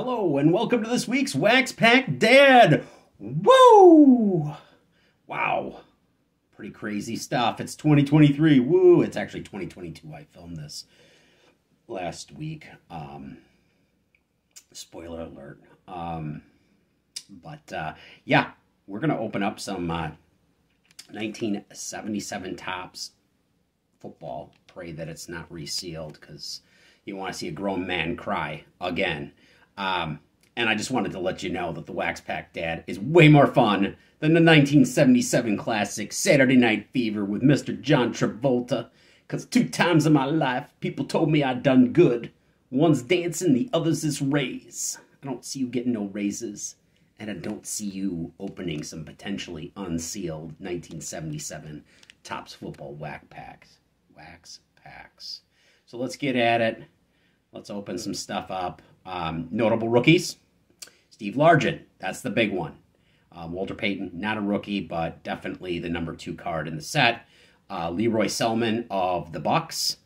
and welcome to this week's Wax Pack Dad. Woo! Wow. Pretty crazy stuff. It's 2023. Woo! It's actually 2022. I filmed this last week. Um, spoiler alert. Um, but uh, yeah, we're going to open up some uh, 1977 Topps football. Pray that it's not resealed because you want to see a grown man cry again. Um, and I just wanted to let you know that the Wax Pack Dad is way more fun than the 1977 classic Saturday Night Fever with Mr. John Travolta. Because two times in my life, people told me I'd done good. One's dancing, the other's this raise. I don't see you getting no raises. And I don't see you opening some potentially unsealed 1977 Topps Football Wax Packs. Wax Packs. So let's get at it. Let's open some stuff up. Um, notable rookies. Steve Largent, that's the big one. Uh, Walter Payton, not a rookie, but definitely the number two card in the set. Uh, Lee Roy Selmon of the Bucks,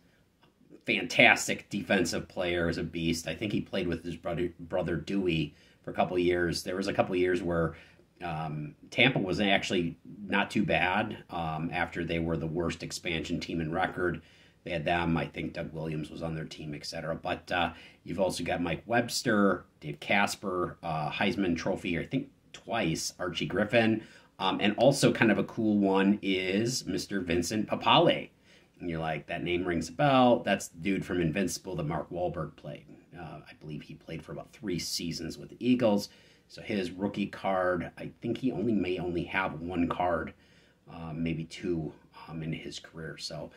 fantastic defensive player, is a beast. I think he played with his brother brother Dewey for a couple years. There was a couple years where um, Tampa was actually not too bad um, after they were the worst expansion team in record. They had them. I think Doug Williams was on their team, etc. But uh, you've also got Mike Webster, Dave Casper, uh, Heisman Trophy, I think twice, Archie Griffin. Um, and also, kind of a cool one is Mr. Vincent Papale. And you're like, that name rings a bell. That's the dude from Invincible that Mark Wahlberg played. Uh, I believe he played for about three seasons with the Eagles. So his rookie card, I think he only may only have one card, uh, maybe two um, in his career. So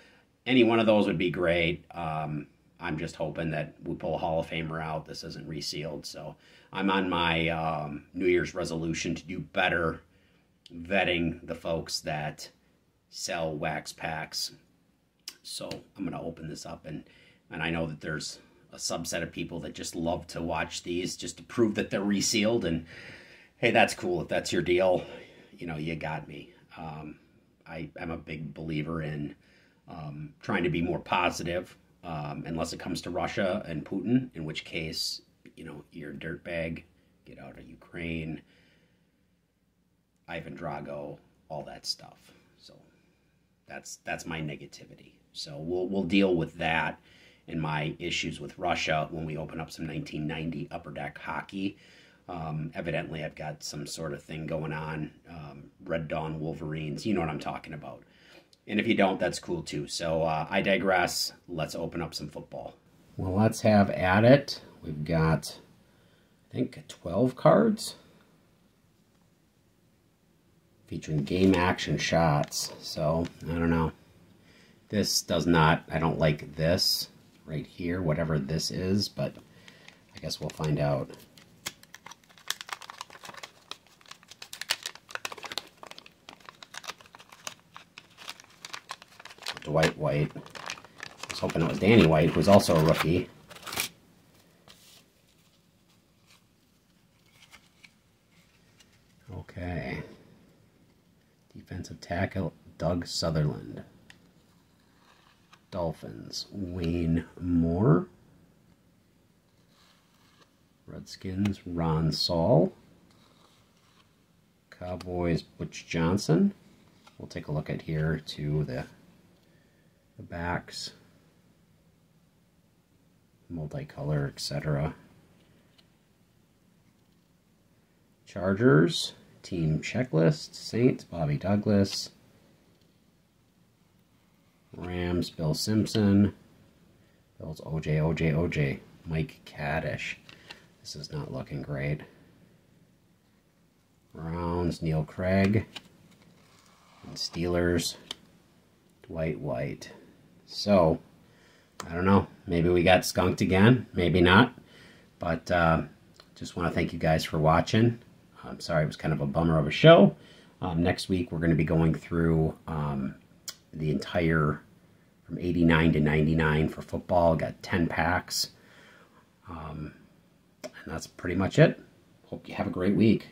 any one of those would be great. Um, I'm just hoping that we pull a Hall of Famer out. This isn't resealed. So I'm on my um, New Year's resolution to do better vetting the folks that sell wax packs. So I'm going to open this up. And, and I know that there's a subset of people that just love to watch these just to prove that they're resealed. And hey, that's cool. If that's your deal, you know, you got me. Um, I, I'm a big believer in um, trying to be more positive, um, unless it comes to Russia and Putin, in which case, you know, you're a dirtbag, get out of Ukraine, Ivan Drago, all that stuff. So that's that's my negativity. So we'll we'll deal with that and my issues with Russia when we open up some 1990 Upper Deck hockey. Um, evidently, I've got some sort of thing going on. Um, Red Dawn Wolverines, you know what I'm talking about. And if you don't, that's cool too. So uh, I digress. Let's open up some football. Well, let's have at it. We've got, I think, 12 cards featuring game action shots. So, I don't know. This does not, I don't like this right here, whatever this is, but I guess we'll find out. Dwight White. I was hoping it was Danny White, who's also a rookie. Okay. Defensive tackle, Doug Sutherland. Dolphins, Wayne Moore. Redskins, Ron Saul. Cowboys, Butch Johnson. We'll take a look at here to the the backs, multicolor, etc. Chargers, team checklist, Saints, Bobby Douglas, Rams, Bill Simpson, Bills, OJ, OJ, OJ, Mike Kadish. This is not looking great. Browns, Neil Craig, and Steelers, Dwight White. So, I don't know. Maybe we got skunked again. Maybe not. But uh, just want to thank you guys for watching. I'm sorry it was kind of a bummer of a show. Um, next week we're going to be going through um, the entire from 89 to 99 for football. Got 10 packs. Um, and that's pretty much it. Hope you have a great week.